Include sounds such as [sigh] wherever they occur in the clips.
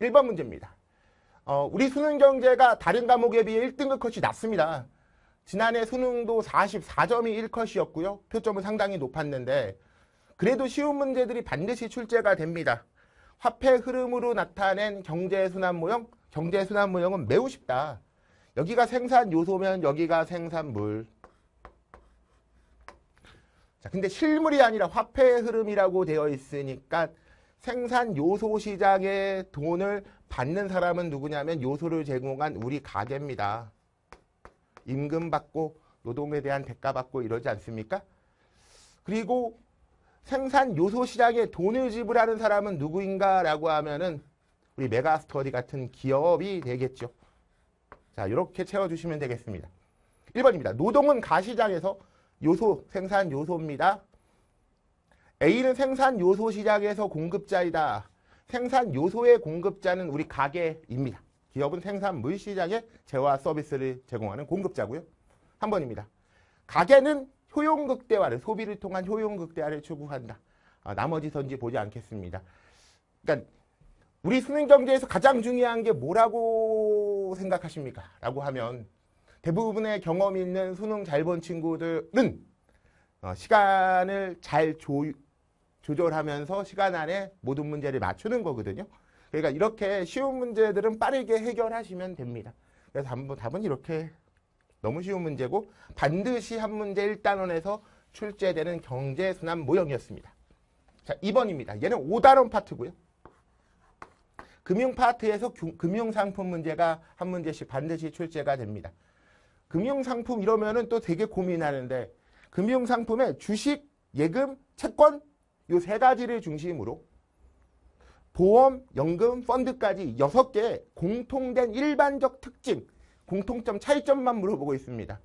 1번 문제입니다. 어, 우리 수능 경제가 다른 과목에 비해 1등급 컷이 낮습니다. 지난해 수능도 44점이 1컷이었고요. 표점은 상당히 높았는데 그래도 쉬운 문제들이 반드시 출제가 됩니다. 화폐 흐름으로 나타낸 경제순환 모형, 경제순환 모형은 매우 쉽다. 여기가 생산 요소면 여기가 생산물. 자, 근데 실물이 아니라 화폐 흐름이라고 되어 있으니까 생산 요소 시장에 돈을 받는 사람은 누구냐면 요소를 제공한 우리 가게입니다. 임금 받고 노동에 대한 대가 받고 이러지 않습니까? 그리고 생산 요소 시장에 돈을 지불하는 사람은 누구인가라고 하면은 우리 메가스터디 같은 기업이 되겠죠. 자, 이렇게 채워주시면 되겠습니다. 1번입니다. 노동은 가시장에서 요소, 생산 요소입니다. A는 생산 요소 시장에서 공급자이다. 생산 요소의 공급자는 우리 가게입니다. 기업은 생산물 시장에 재화 서비스를 제공하는 공급자고요. 한 번입니다. 가게는 효용 극대화를 소비를 통한 효용 극대화를 추구한다. 아, 나머지 선지 보지 않겠습니다. 그러니까 우리 수능 경제에서 가장 중요한 게 뭐라고 생각하십니까? 라고 하면 대부분의 경험 있는 수능 잘 본 친구들은 어, 시간을 잘 조, 조절하면서 시간 안에 모든 문제를 맞추는 거거든요. 그러니까 이렇게 쉬운 문제들은 빠르게 해결하시면 됩니다. 그래서 한번 답은 이렇게 너무 쉬운 문제고 반드시 한 문제 1단원에서 출제되는 경제순환 모형이었습니다. 자, 2번입니다. 얘는 5단원 파트고요. 금융 파트에서 금융상품 문제가 한 문제씩 반드시 출제가 됩니다. 금융상품 이러면은 또 되게 고민하는데 금융상품에 주식, 예금, 채권 요세 가지를 중심으로 보험, 연금, 펀드까지 여섯 개 공통된 일반적 특징, 공통점, 차이점만 물어보고 있습니다.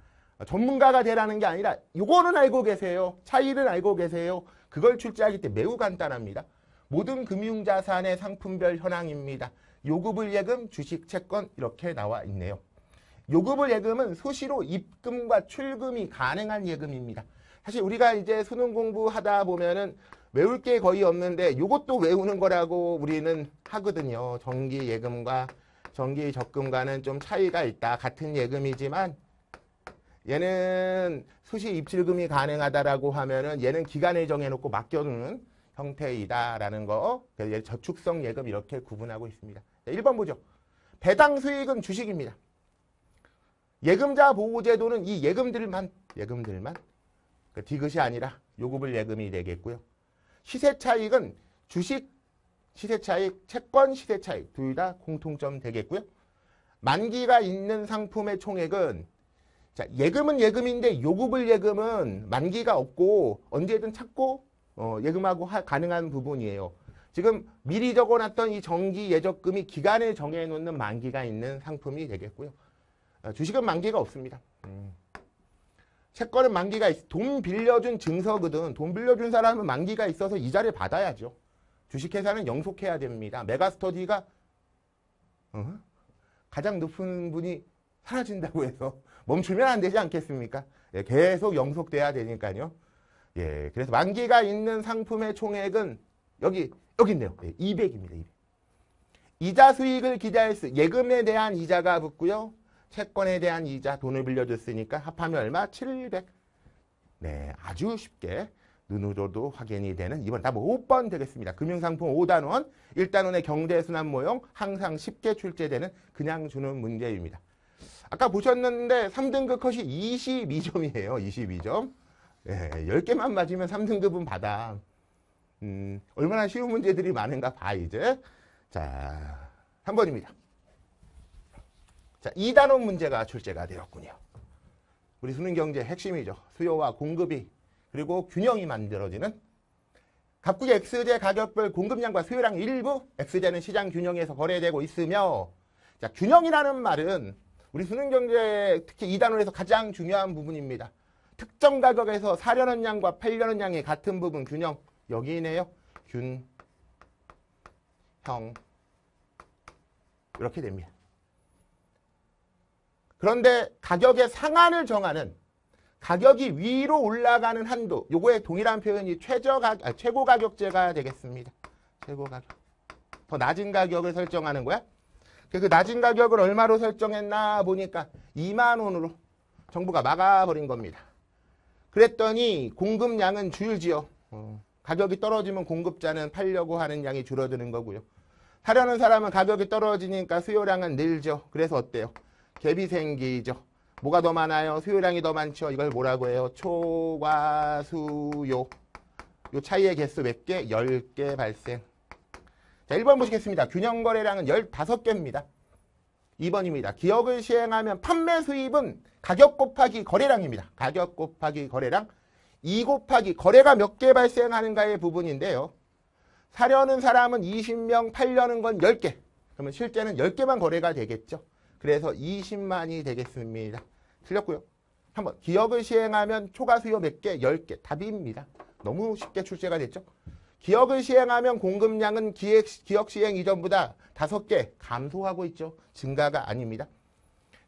전문가가 되라는 게 아니라 이거는 알고 계세요. 차이를 알고 계세요. 그걸 출제하기 때 매우 간단합니다. 모든 금융자산의 상품별 현황입니다. 요구불 예금, 주식, 채권 이렇게 나와 있네요. 요구불 예금은 수시로 입금과 출금이 가능한 예금입니다. 사실 우리가 이제 수능 공부하다 보면은 외울 게 거의 없는데 이것도 외우는 거라고 우리는 하거든요. 정기 예금과 정기 적금과는 좀 차이가 있다. 같은 예금이지만 얘는 수시 입출금이 가능하다라고 하면은 얘는 기간을 정해놓고 맡겨두는 형태이다라는 거. 그래서 저축성 예금 이렇게 구분하고 있습니다. 1번 보죠. 배당 수익은 주식입니다. 예금자 보호제도는 이 예금들만 예금들만 그 디귿이 아니라 요구불 예금이 되겠고요. 시세 차익은 주식 시세 차익, 채권 시세 차익 둘 다 공통점 되겠고요. 만기가 있는 상품의 총액은 자, 예금은 예금인데 요구불 예금은 만기가 없고 언제든 찾고 어, 예금하고 하, 가능한 부분이에요. 지금 미리 적어놨던 이 정기 예적금이 기간을 정해놓는 만기가 있는 상품이 되겠고요. 어, 주식은 만기가 없습니다. 음. 채권은 만기가 있, 돈 빌려준 증서거든. 돈 빌려준 사람은 만기가 있어서 이자를 받아야죠. 주식회사는 영속해야 됩니다. 메가스터디가 어? 가장 높은 분이 사라진다고 해서 [laughs] 멈추면 안 되지 않겠습니까? 예, 계속 영속돼야 되니까요. 예, 그래서 만기가 있는 상품의 총액은 여기 여기 있네요. 예, 200입니다. 200. 이자 수익을 기대할 수 예금에 대한 이자가 붙고요. 채권에 대한 이자 돈을 빌려줬으니까 합하면 얼마? 700. 네, 아주 쉽게 눈으로도 확인이 되는 이번 답은 5번 되겠습니다. 금융상품 5단원, 1단원의 경제순환 모형 항상 쉽게 출제되는 그냥 주는 문제입니다. 아까 보셨는데 3등급 컷이 22점이에요. 22점. 예, 10개만 맞으면 3등급은 받아. 음, 얼마나 쉬운 문제들이 많은가 봐 이제. 자, 3번입니다. 자, 2단원 문제가 출제가 되었군요. 우리 수능 경제 핵심이죠. 수요와 공급이 그리고 균형이 만들어지는 각국의 X제 가격별 공급량과 수요량 일부 X제는 시장 균형에서 거래되고 있으며 자, 균형이라는 말은 우리 수능 경제 특히 2단원에서 가장 중요한 부분입니다. 특정 가격에서 사려는 양과 팔려는 양이 같은 부분 균형 여기네요. 균형 이렇게 됩니다. 그런데 가격의 상한을 정하는 가격이 위로 올라가는 한도 요거에 동일한 표현이 최저 가 아, 최고 가격제가 되겠습니다. 최고 가격. 더 낮은 가격을 설정하는 거야. 그 낮은 가격을 얼마로 설정했나 보니까 2만 원으로 정부가 막아버린 겁니다. 그랬더니 공급량은 줄지요. 어, 가격이 떨어지면 공급자는 팔려고 하는 양이 줄어드는 거고요. 사려는 사람은 가격이 떨어지니까 수요량은 늘죠. 그래서 어때요? 갭이 생기죠. 뭐가 더 많아요? 수요량이 더 많죠. 이걸 뭐라고 해요? 초과 수요. 요 차이의 개수 몇 개? 10개 발생. 자, 1번 보시겠습니다. 균형 거래량은 15개입니다. 2번입니다. 기업을 시행하면 판매 수입은 가격 곱하기 거래량입니다. 가격 곱하기 거래량. 2 곱하기 거래가 몇 개 발생하는가의 부분인데요. 사려는 사람은 20명, 팔려는 건 10개. 그러면 실제는 10개만 거래가 되겠죠. 그래서 20만이 되겠습니다. 틀렸고요. 한번 기억을 시행하면 초과 수요 몇 개? 10개. 답입니다. 너무 쉽게 출제가 됐죠. 기억을 시행하면 공급량은 기획, 기억 시행 이전보다 5개 감소하고 있죠. 증가가 아닙니다.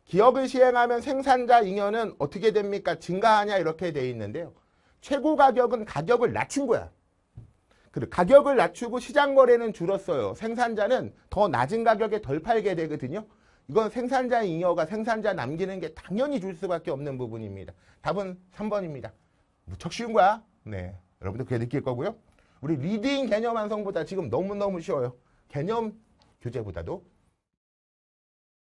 기억을 시행하면 생산자 잉여는 어떻게 됩니까? 증가하냐 이렇게 돼 있는데요. 최고 가격은 가격을 낮춘 거야. 그리고 가격을 낮추고 시장 거래는 줄었어요. 생산자는 더 낮은 가격에 덜 팔게 되거든요. 이건 생산자 잉여가 생산자 남기는 게 당연히 줄 수밖에 없는 부분입니다. 답은 3번입니다. 무척 쉬운 거야. 네. 여러분도 그렇게 느낄 거고요. 우리 리딩 개념 완성보다 지금 너무너무 쉬워요. 개념 교재보다도